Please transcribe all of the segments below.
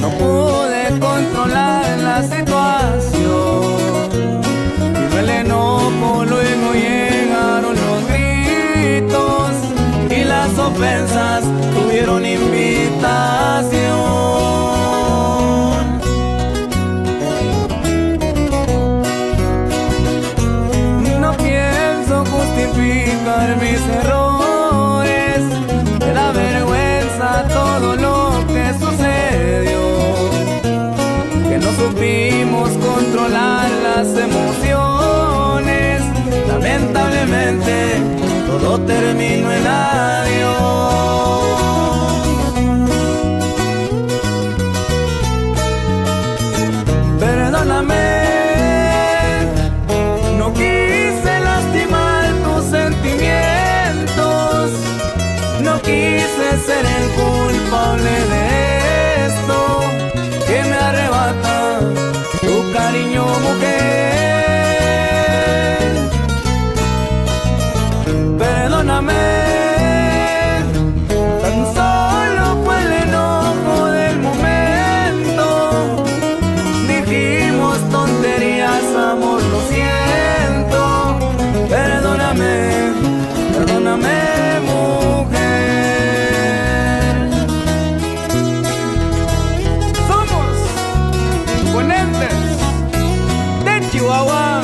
No pude controlar la situación. Y duele no, luego llegaron los gritos y las ofensas tuvieron invierno. Controlar las emociones, lamentablemente todo terminó en adiós. Perdóname, no quise lastimar tus sentimientos, no quise ser el culpable de Chihuahua.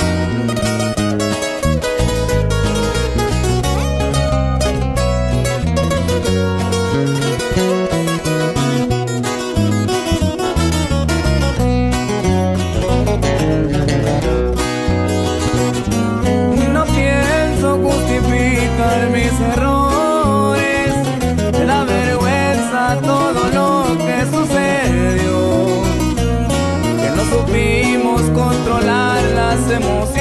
No pienso justificar mis errores, da vergüenza todo lo que sucedió, que no supimos controlar las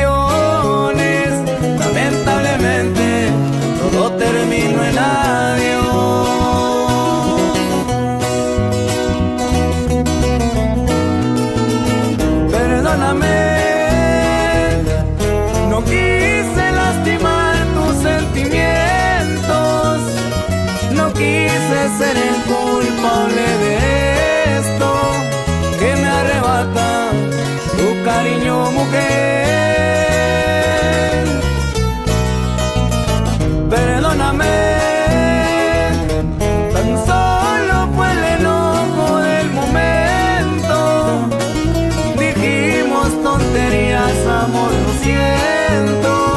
amor, lo siento.